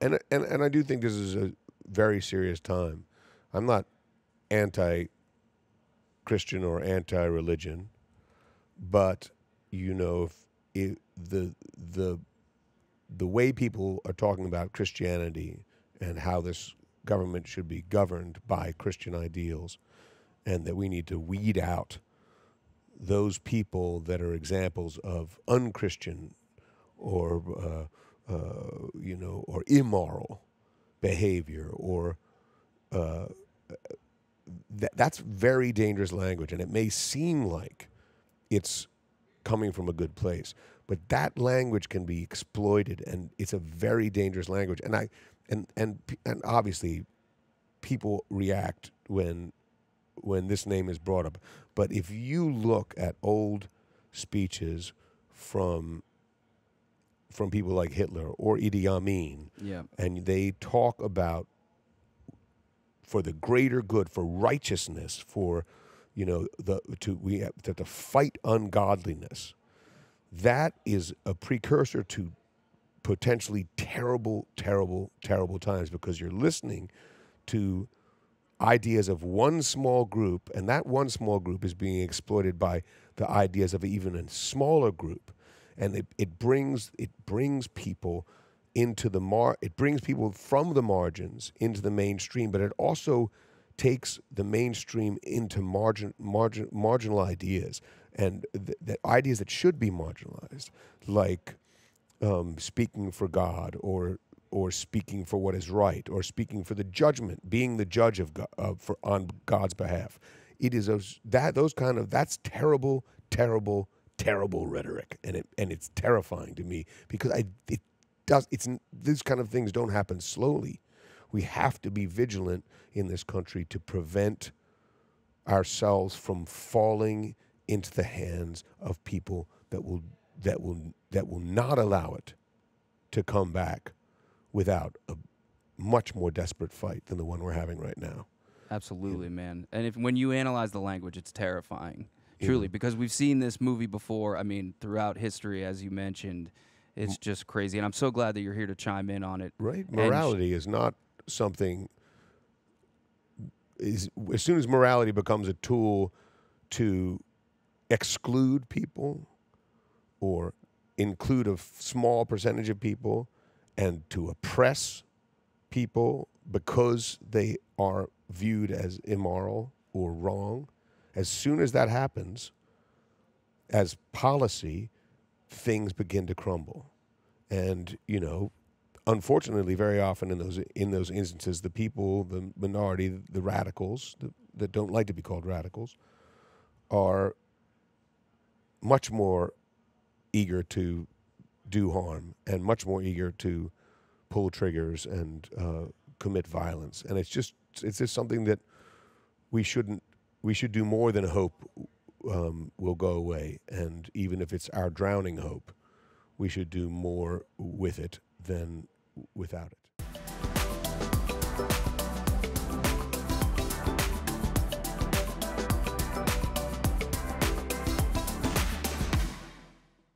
and and and I do think this is a very serious time. I'm not anti Christian or anti religion, but you know, if, if the the the way people are talking about Christianity and how this government should be governed by Christian ideals, and that we need to weed out those people that are examples of unchristian or uh, uh, you know or immoral behavior or uh, th- that's very dangerous language and it may seem like it's coming from a good place but that language can be exploited and it's a very dangerous language. And i and and and obviously people react when when this name is brought up. But if you look at old speeches from from people like Hitler or Idi Amin, Yeah. and they talk about for the greater good, for righteousness, for you know the to we have to, to fight ungodliness. That is a precursor to potentially terrible, terrible, terrible times because you're listening to ideas of one small group, and that one small group is being exploited by the ideas of even a smaller group, and it, it brings it brings people into the mar it brings people from the margins into the mainstream, but it also takes the mainstream into margin, margin marginal ideas and th- the ideas that should be marginalized, like um, speaking for God or or speaking for what is right or speaking for the judgment, being the judge of God, uh, for on God's behalf. It is those that those kind of that's terrible, terrible, terrible rhetoric, and it and it's terrifying to me because I it does it's these kind of things don't happen slowly. We have to be vigilant in this country to prevent ourselves from falling into the hands of people that will that will that will not allow it to come back without a much more desperate fight than the one we're having right now. Absolutely, man. And if when you analyze the language, it's terrifying, truly, because we've seen this movie before. I mean, throughout history, as you mentioned, it's just crazy. And I'm so glad that you're here to chime in on it. Right? And sh- Morality is not something is as soon as morality becomes a tool to exclude people or include a f- small percentage of people and to oppress people because they are viewed as immoral or wrong as soon as that happens as policy things begin to crumble. And you know unfortunately very often in those in those instances the people the minority the radicals the, that don't like to be called radicals are much more eager to do harm and much more eager to pull triggers and uh, commit violence. And it's just it's just something that we shouldn't we should do more than hope um, will go away. And even if it's our drowning hope we should do more with it than without it